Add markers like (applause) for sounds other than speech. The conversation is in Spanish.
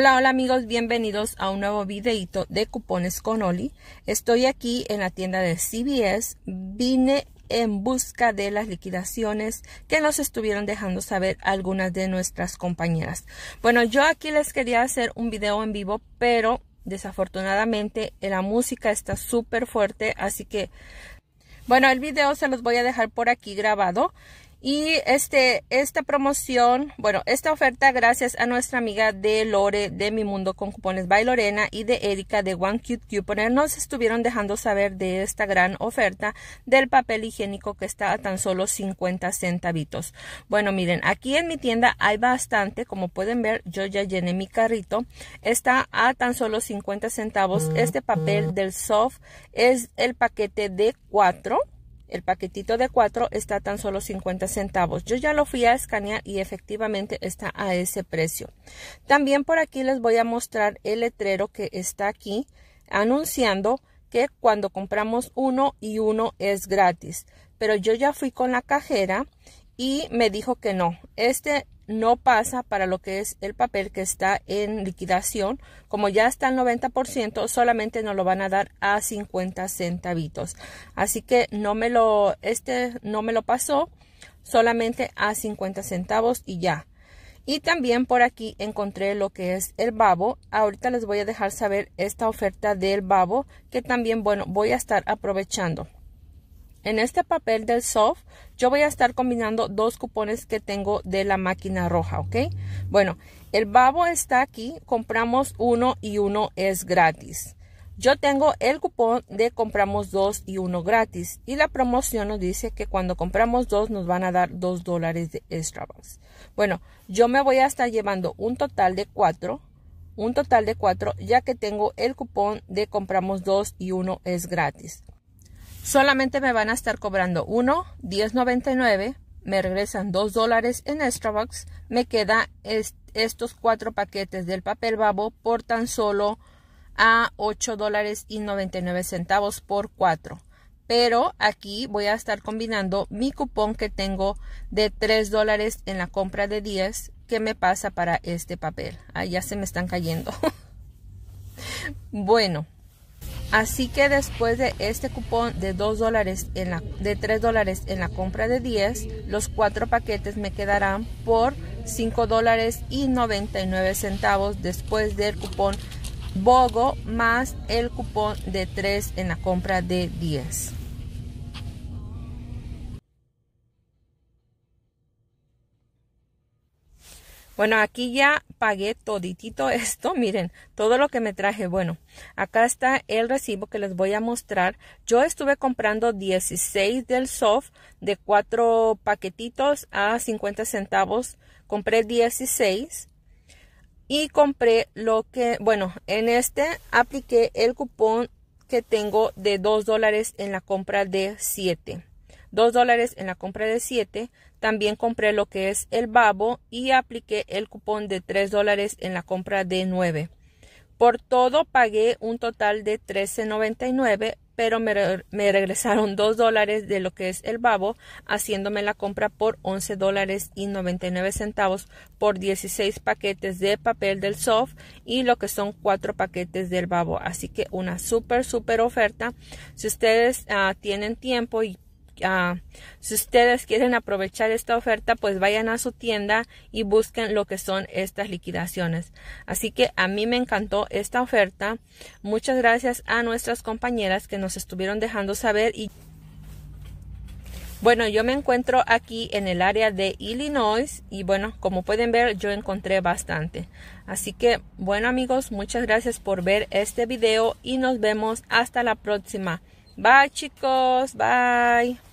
Hola, hola amigos, bienvenidos a un nuevo videito de cupones con Oli. Estoy aquí en la tienda de CBS. Vine en busca de las liquidaciones que nos estuvieron dejando saber algunas de nuestras compañeras. Bueno, yo aquí les quería hacer un video en vivo, pero desafortunadamente la música está súper fuerte, así que bueno, el video se los voy a dejar por aquí grabado y este, esta promoción, bueno, esta oferta gracias a nuestra amiga de Lore de Mi Mundo con Cupones by Lorena y de Erika de One Cute Couponer nos estuvieron dejando saber de esta gran oferta del papel higiénico que está a tan solo 50 centavitos. Bueno, miren, aquí en mi tienda hay bastante, como pueden ver, yo ya llené mi carrito. Está a tan solo 50 centavos. Este papel del soft es el paquete de 4 el paquetito de 4 está tan solo 50 centavos. Yo ya lo fui a escanear y efectivamente está a ese precio. También por aquí les voy a mostrar el letrero que está aquí anunciando que cuando compramos uno y uno es gratis. Pero yo ya fui con la cajera y me dijo que no. Este no pasa para lo que es el papel que está en liquidación. Como ya está al 90%, solamente nos lo van a dar a 50 centavitos. Así que no me lo, este no me lo pasó, solamente a 50 centavos y ya. Y también por aquí encontré lo que es el babo. Ahorita les voy a dejar saber esta oferta del babo que también, bueno, voy a estar aprovechando. En este papel del soft, yo voy a estar combinando dos cupones que tengo de la máquina roja, ¿ok? Bueno, el babo está aquí, compramos uno y uno es gratis. Yo tengo el cupón de compramos dos y uno gratis. Y la promoción nos dice que cuando compramos dos nos van a dar dos dólares de extra Bueno, yo me voy a estar llevando un total de cuatro. Un total de cuatro ya que tengo el cupón de compramos dos y uno es gratis. Solamente me van a estar cobrando uno, $10.99. Me regresan 2 dólares en Extrabox. Me queda estos cuatro paquetes del papel babo por tan solo a 8 dólares y 99 centavos por 4. Pero aquí voy a estar combinando mi cupón que tengo de 3 dólares en la compra de 10 que me pasa para este papel. Ah, ya se me están cayendo. (laughs) bueno. Así que después de este cupón de 2 dólares en la, de 3 dólares en la compra de 10, los cuatro paquetes me quedarán por 5 dólares y 99 centavos después del cupón BOGO más el cupón de 3 en la compra de 10. Bueno, aquí ya pagué toditito (laughs) esto. Miren, todo lo que me traje. Bueno, acá está el recibo que les voy a mostrar. Yo estuve comprando 16 del soft de cuatro paquetitos a 50 centavos. Compré 16 y compré lo que, bueno, en este apliqué el cupón que tengo de 2 dólares en la compra de 7. 2 dólares en la compra de 7. También compré lo que es el babo y apliqué el cupón de 3 dólares en la compra de 9. Por todo pagué un total de 13.99, pero me, me, regresaron 2 dólares de lo que es el babo, haciéndome la compra por 11 dólares y 99 centavos por 16 paquetes de papel del soft y lo que son 4 paquetes del babo. Así que una súper, súper oferta. Si ustedes uh, tienen tiempo y Si ustedes quieren aprovechar esta oferta, pues vayan a su tienda y busquen lo que son estas liquidaciones. Así que a mí me encantó esta oferta. Muchas gracias a nuestras compañeras que nos estuvieron dejando saber y bueno, yo me encuentro aquí en el área de Illinois y bueno, como pueden ver, yo encontré bastante. Así que, bueno amigos, muchas gracias por ver este video y nos vemos hasta la próxima. Bye chicos, bye.